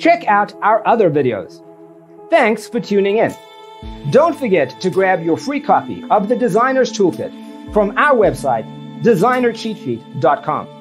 Check out our other videos. Thanks for tuning in. Don't forget to grab your free copy of the Designer's Toolkit from our website, designercheatsheet.com.